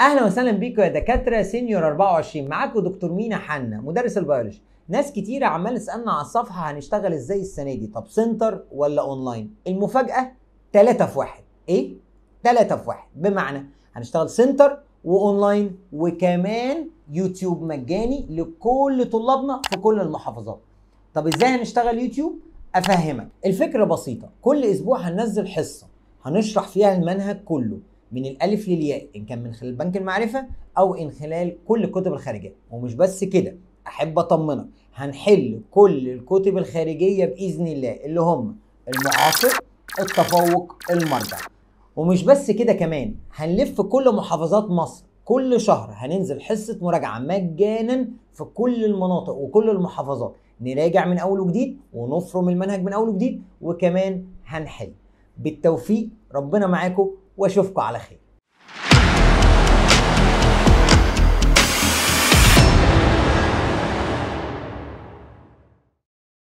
أهلا وسهلا بيكم يا دكاترة. senior 24 معاكم دكتور مينا حنا مدرس البيولوجي. ناس كتيرة عمال تسألنا على الصفحة هنشتغل إزاي السنة دي. طب center ولا أونلاين؟ المفاجأة 3 في 1 إيه؟ 3 في 1 بمعنى هنشتغل center و online وكمان يوتيوب مجاني لكل طلابنا في كل المحافظات. طب إزاي هنشتغل يوتيوب؟ أفهمك. الفكرة بسيطة. كل أسبوع هننزل حصة. هنشرح فيها المنهج كله. من الألف للياء إن كان من خلال بنك المعرفة أو إن خلال كل الكتب الخارجية. ومش بس كده أحب اطمنك هنحل كل الكتب الخارجية بإذن الله اللي هم المعاصر التفوق المرجع. ومش بس كده كمان هنلف كل محافظات مصر. كل شهر هننزل حصة مراجعة مجانا في كل المناطق وكل المحافظات. نراجع من أول وجديد ونفرم المنهج من أول وجديد وكمان هنحل. بالتوفيق ربنا معاكم. وأشوفكم على خير.